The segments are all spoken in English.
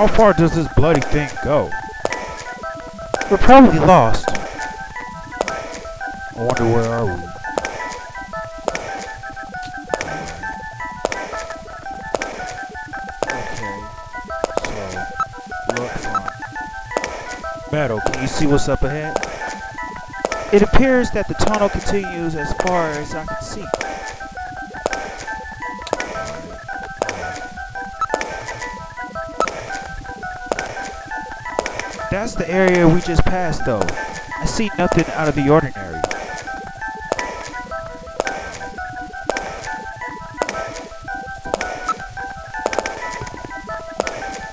How far does this bloody thing go? We're probably lost. I wonder where are we? Okay, so look. Metal, can you see what's up ahead? It appears that the tunnel continues as far as I can see. That's the area we just passed though. I see nothing out of the ordinary.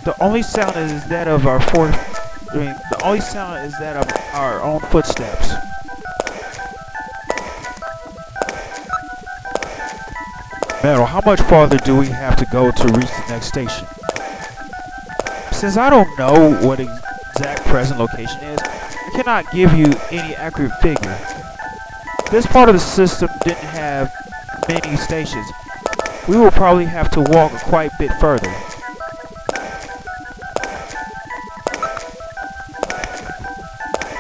The only sound is that of our fourth. I mean, the only sound is that of our own footsteps. Metal, how much farther do we have to go to reach the next station? Since I don't know what exact present location is, I cannot give you any accurate figure. This part of the system didn't have many stations. We will probably have to walk quite a bit further.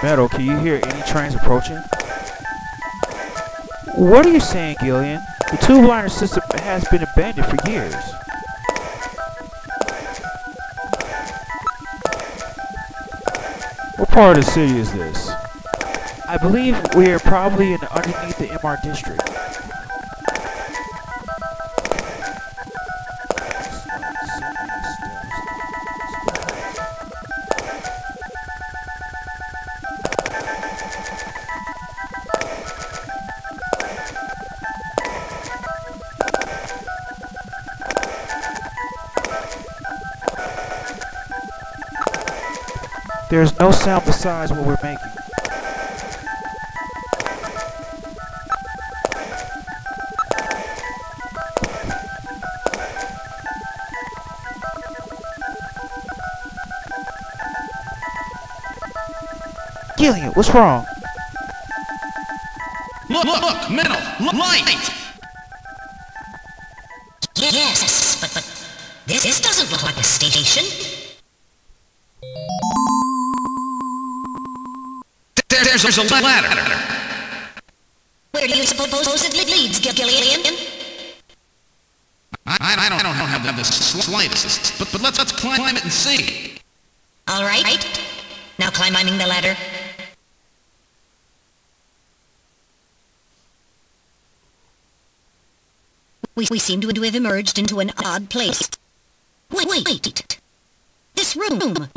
Metal, can you hear any trains approaching? What are you saying, Gillian? The two-liner system has been abandoned for years. Part of the city is this? I believe we are probably in underneath the MR district. There's no sound besides what we're making. Gillian, what's wrong? Look, look, look, metal, light! There, there's, there's a ladder. Where do you suppose it leads, Gillian? I, I, don't, I don't have the slightest, but, but let's, let's climb it and see. All right. Now climbing the ladder. We, we seem to have emerged into an odd place. Wait, wait, wait. This room.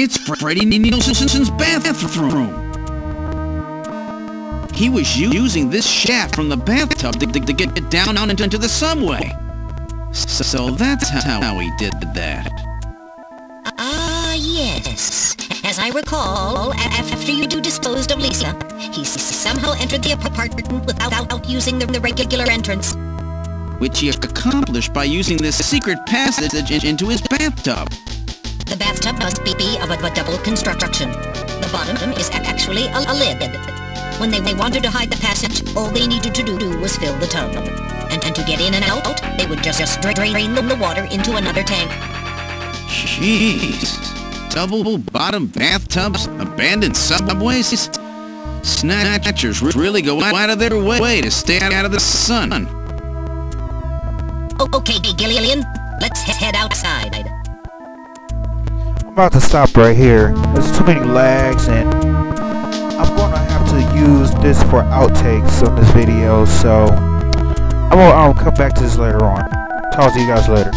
It's Freddy Neilson's bathroom. He was using this shaft from the bathtub to, to, to get down out into, into the subway. So, that's how he did that. Ah, yes. As I recall, after you do disposed of Lisa, he somehow entered the apartment without using the, the regular entrance. Which he accomplished by using this secret passage into his bathtub. The bathtub must be of a, a double construction. The bottom is actually a, a lid. When they, they wanted to hide the passage, all they needed to do was fill the tub. And, and to get in and out, they would just, just drain the water into another tank. Jeez. Double bottom bathtubs, abandoned subways. Snatchers really go out of their way to stay out of the sun. Okay, Gillian, let's head outside. About to stop right here. There's too many lags and I'm going to have to use this for outtakes on this video, so I will, I'll come back to this later on. Talk to you guys later.